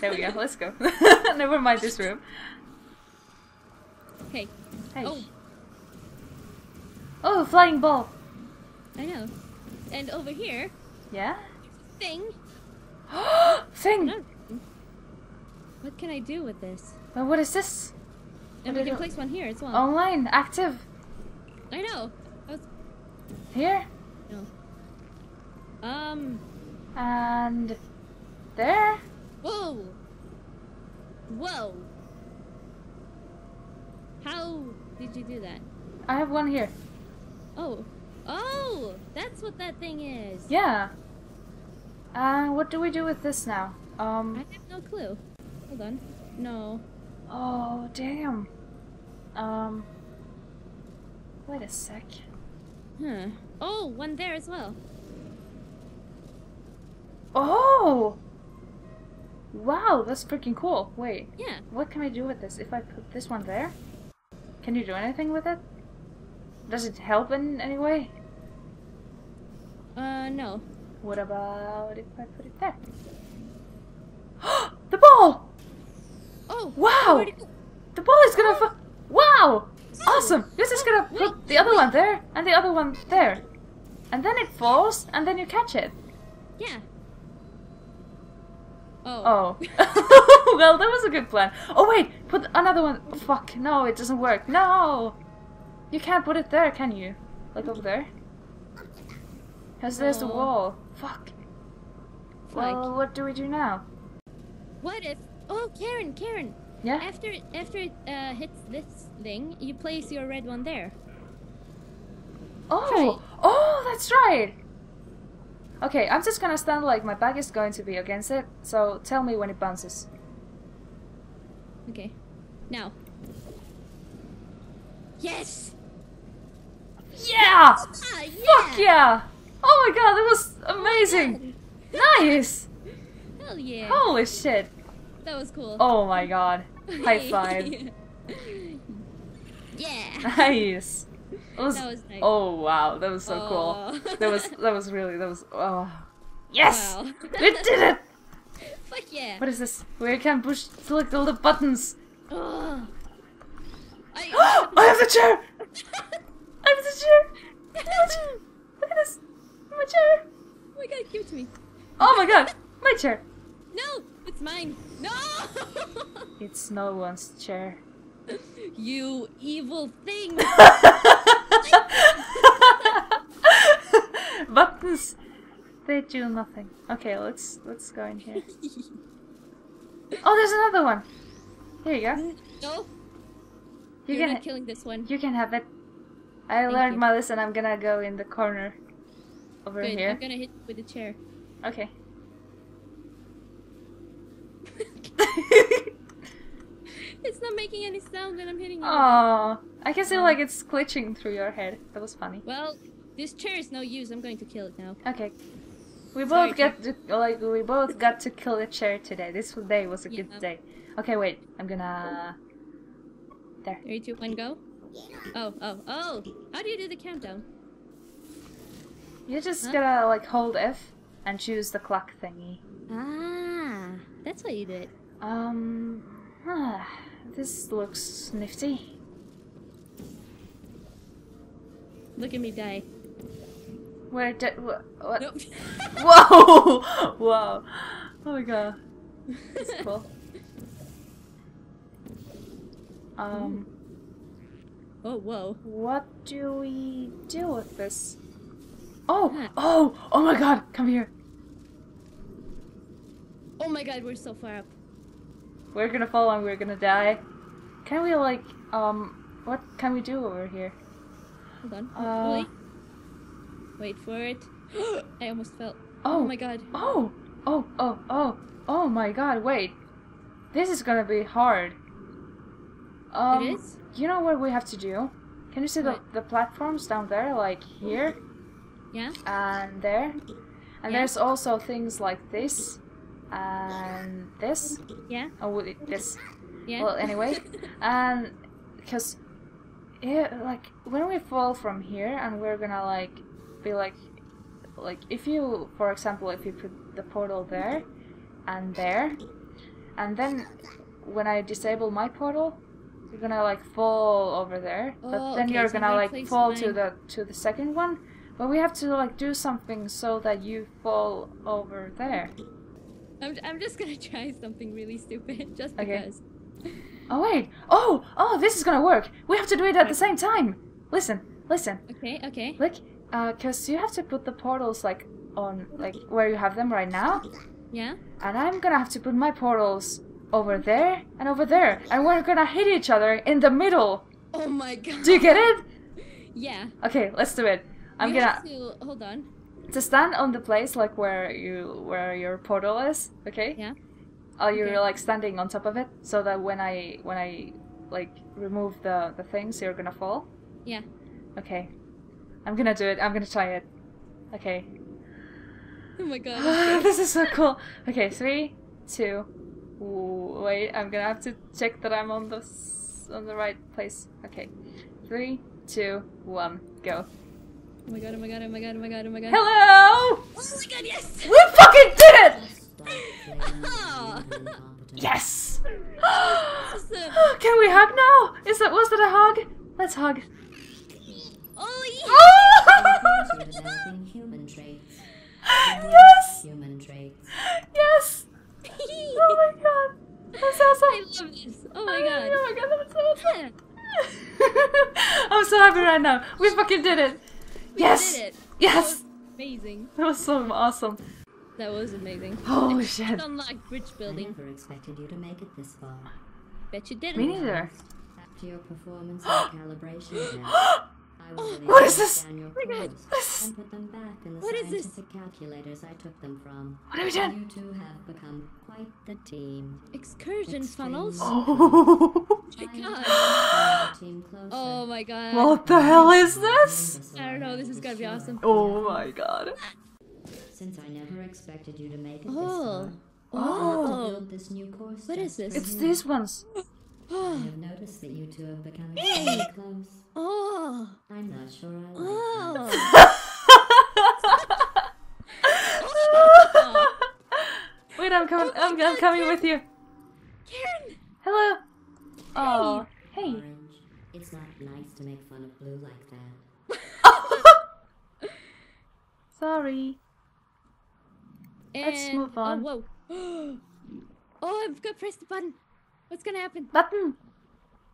There we go. Let's go. Never mind this room. Hey. Hey. Oh, Oh, flying ball. I know. And over here, Yeah. thing. Thing. What can I do with this? Well, what is this? And What we can place one here as well. Online, active. I know. I was, Here no. Um. and there. Whoa. Whoa. How did you do that? I have one here. Oh. Oh! That's what that thing is. Yeah. Uh, what do we do with this now? Um... I have no clue. Hold on. No. Oh, damn. Um. Wait a sec. Huh. Oh, one there as well. Oh! Wow, that's freaking cool. Wait, Yeah. what can I do with this? If I put this one there? Can you do anything with it? Does it help in any way? Uh, no. What about if I put it there? the ball! Oh! Wow! where'd it go? The ball is gonna fa- Wow! Awesome! This is gonna put Wait, the other wait. one there and the other one there. And then it falls and then you catch it. Yeah. Oh. Oh. well, that was a good plan. Oh, wait! Put another one. Fuck, no, it doesn't work. No! You can't put it there, can you? Like over there? Because there's the wall. Fuck. Like, Well, what do we do now? what if? Oh, Caran, Caran. Yeah? After it, after it uh, hits this thing, you place your red one there. Oh! Oh, that's right! Okay, I'm just gonna stand like my back is going to be against it, so tell me when it bounces. Okay. Now. Yes. Yeah! Ah, Fuck yeah! Oh my god, that was amazing! Nice! Hell yeah. Holy shit! That was cool. Oh my god. High five. yeah. Nice. Was, That was nice. Oh wow, that was so Aw. cool. Oh. That was that was really that was oh Yes! Wow. We did it! Fuck yeah. What is this? Where you can push select all the buttons. Oh. I, I have the chair! I have the chair! Chair! Look at this! My chair! oh my god, give it to me. Oh my god! My chair! No, it's mine. No. It's no one's chair. you evil thing. They do nothing. Okay, let's let's go in here. Oh, there's another one. Here you go. Mm, no, You you're can not killing this one. you can have it. I Thank learned you. my lesson. I'm gonna go in the corner over Good. here. I'm gonna hit with the chair. Okay. It's not making any sound when I'm hitting it. oh, I can see like it's glitching through your head. That was funny. Well, this chair is no use. I'm going to kill it now. Okay. We both got to, like we both got to kill a chair today. This day was a good day. Okay, wait. I'm gonna there. Three, two, one, go. Oh, oh, oh! How do you do the countdown? You just Huh? gotta like hold F and choose the clock thingy. Ah, that's how you do it. Um, ah, this looks nifty. Look at me die. Where did wh- what? Nope. Whoa! Whoa! Oh my god, that's cool. Um, oh, whoa. what do we do with this? Oh! Oh! Oh my god! Come here. Oh my god, we're so far up. We're gonna fall and we're gonna die. Can we like um? What can we do over here? Hold on. Uh, Wait. Wait for it. I almost fell. Oh. Oh my god. Oh! Oh! Oh! Oh! Oh my god! Wait, this is gonna be hard. Um, It is? You know what we have to do? Can you see the the platforms down there, like here Yeah? and there? And Yeah. there's also things like this and this. Yeah? Oh, this. Yeah? Well, anyway, and because yeah, like when we fall from here and we're gonna like be like like if you, for example, if you put the portal there and there, and then when I disable my portal, you're gonna like fall over there. but Oh, then okay, you're so gonna like fall to the to the second one. But we have to like do something so that you fall over there. I'm, I'm just gonna try something really stupid just Okay. because. Oh wait! Oh oh! This is gonna work. We have to do it at the same time. Listen, listen. Okay, okay. Look, uh, cause you have to put the portals like on like where you have them right now, Yeah? and I'm gonna have to put my portals over there and over there, and we're gonna hit each other in the middle. Oh my god. Do you get it? Yeah. Okay, let's do it. I'm You gonna to hold on. to stand on the place like where you where your portal is. Okay. Yeah. Oh, you're Okay. like standing on top of it, so that when I when I like remove the the things, you're gonna fall. Yeah. Okay. I'm gonna do it. I'm gonna try it. Okay. Oh my god. This is so cool. Okay, three, two. Ooh, wait, I'm gonna have to check that I'm on the on the right place. Okay, three, two, one, go. Oh my god, oh my god, oh my god, oh my god, oh my god. Hello! Oh my god, yes! We fucking did it! Yes! Can we hug now? Is that was that a hug? Let's hug. Oh yeah! developing human traits. Yes! Human traits. Yes! Oh my god! That's awesome! I love this. Oh my god. Oh my god, that's so awesome! I'm so happy right now. We fucking did it. we yes. did it. Yes. Amazing. That was so awesome. That was amazing. Holy shit. Unlocked bridge building. I building. never expected you to make it this far. Bet you didn't. Me neither. After your performance and calibration test, I was able What to is this? scan your oh my God. codes This- and put them back in the What is this? calculators I took them from. What are we doing? You two have become quite the team. Excursion Extreme. funnels. Oh. my god. bring the team closer. Oh my god. What the hell is this? I don't know, this is gonna be awesome. Oh my god. Since I never expected you to make it Oh. this far, oh. I Oh. this new course. What is this? It's these ones. I ah. have noticed that you two have become extremely close. Oh. I'm not sure I like Oh. Wait, I'm coming. I'm, I'm coming with you. Caran. Hello. Oh, hey. Orange, it's not nice to make fun of blue like that. Sorry. Let's And- move oh, on. Oh, whoa. oh, I've got to press the button. What's gonna happen? Button.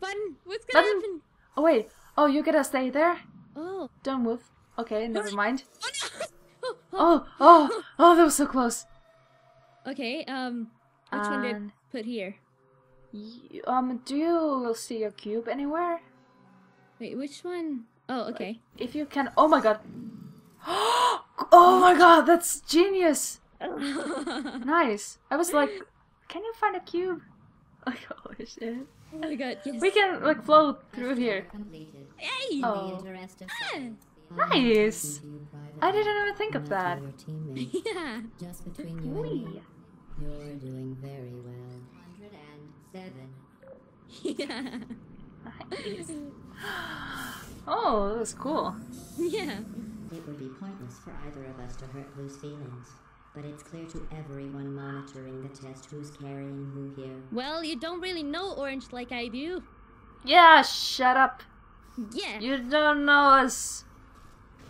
Button. What's gonna Button. happen? Oh wait. Oh, you gotta stay there. Oh. Don't move. Okay, never mind. Oh no. Oh, oh. Oh, that was so close. Okay. Um. Which one did I put here? Y- Um, do you see your cube anywhere? Wait, which one? Oh, okay. If you can. Oh my god. Oh my god, that's genius. Nice. I was like, can you find a cube? Like, holy shit. oh my god. Yes. We can like float through here. Completed. Hey. Oh. the interest of Ah. Nice. honor is given to you privately, I didn't even think of that. to Your teammates. Yeah. Just between you and Wee. me, you're doing very well. 107. Yeah. Nice. Oh, that was cool. Yeah. It would be pointless for either of us to hurt Blue's feelings. But it's clear to everyone monitoring the test who's carrying who here. Well, you don't really know Orange like I do. Yeah, shut up. Yeah. You don't know us.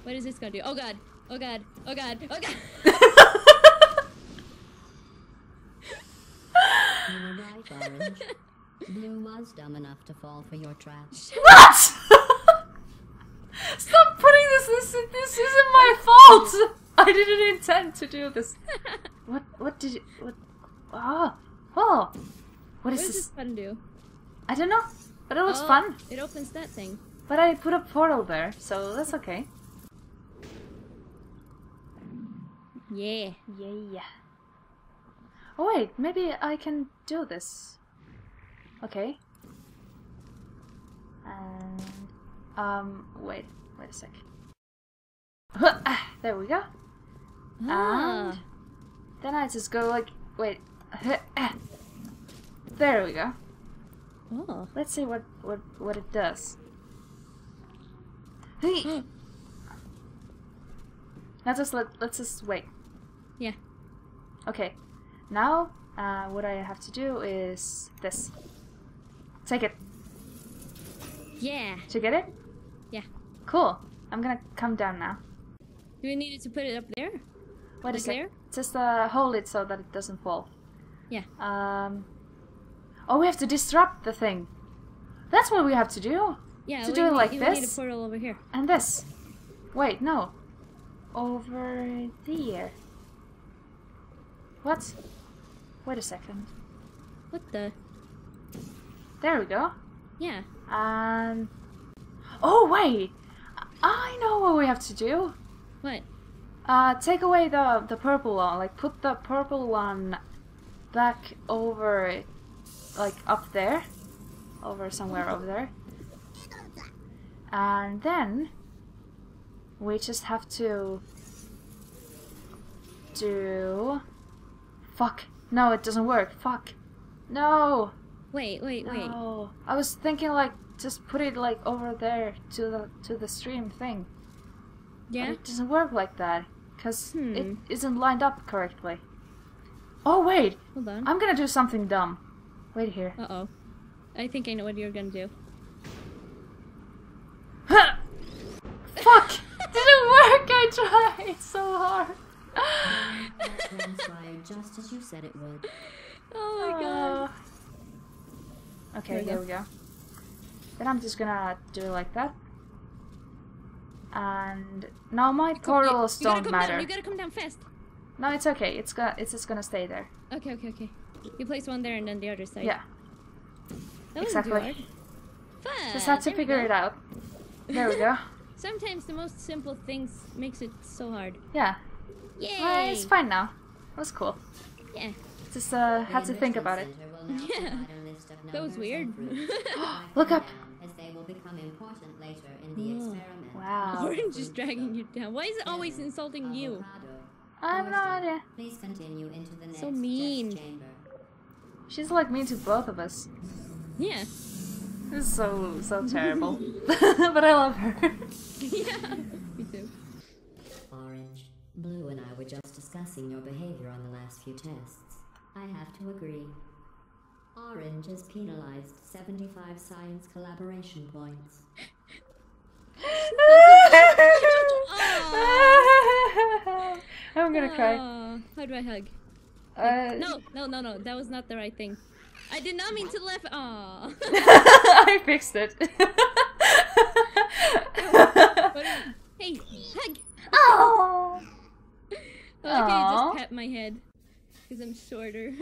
What is this gonna do? Oh god. Oh god. Oh god. Oh god. You were right, Orange. Blue was dumb enough to fall for your trap. What? Stop putting this. This, this isn't my fault. I didn't intend to do this. What? What did you? What? Oh, oh. What What is does this? this button do? I don't know, but it looks Oh, fun. It opens that thing. But I put a portal there, so that's okay. Yeah. Yeah. Yeah. Oh wait, maybe I can do this. Okay. And um, wait, wait a sec. Ah, there we go. Ah. And then I just go like, wait. There we go. Oh. Let's see what what what it does. Hey. Now just let let's just wait. Yeah. Okay. Now Uh, what I have to do is this. Take it. Yeah. Did you get it? Yeah. Cool. I'm gonna come down now. Do we need to put it up there? Wait a there? Just uh, hold it so that it doesn't fall. Yeah. Um. Oh, we have to disrupt the thing. That's what we have to do. Yeah. To do it need, like we need a this? portal over here. And this. Wait, no. Over there. What? Wait a second. What the? There we go. Yeah. And. Oh, wait! I know what we have to do. What? Uh, take away the the purple one. Like, put the purple one back over, it, like up there, over somewhere over there. And then we just have to do. Fuck! No, it doesn't work. Fuck! No! Wait, wait, wait. No! I was thinking like just put it like over there to the to the stream thing. But Yeah. it doesn't work like that because it Hmm. isn't lined up correctly. Oh wait, Hold on. I'm gonna do something dumb. Wait here. Uh oh. I think I know what you're gonna do. Fuck! Didn't work. I tried so hard. That transpired just as you said it would. Oh my god. Uh, okay, There we here we go. Then I'm just gonna do it like that. And now my portals you, you don't matter. Down. You gotta come down fast. No, it's okay. It's gonna it's just gonna stay there. Okay, okay, okay. You place one there and then the other side. Yeah, That exactly. Fun. just have to there figure it out. There we go. Sometimes the most simple things makes it so hard. Yeah, Yay! well, it's fine now. It was cool. Yeah. Just uh, had to think about it. Enrichment Center will now Yeah. provide a list of That was weird. and fruits. Write Look up. Down, As they will become important later in the Oh. experiment. Wow. Orange is dragging you down. Why is it always insulting you? I have no Oyster, idea. Please continue into the next So mean. chamber. She's like mean to both of us. Yeah. This is so so terrible. but I love her. yeah. Me too. Orange, Blue and I were just discussing your behavior on the last few tests. I have to agree. Orange is penalized 75 science collaboration points. I'm gonna cry. How do I hug? Uh, No, no, no, no. That was not the right thing. I did not mean to laugh. Aw. I fixed it. Hey, hug. oh. Okay, Aw. just pat my head because I'm shorter.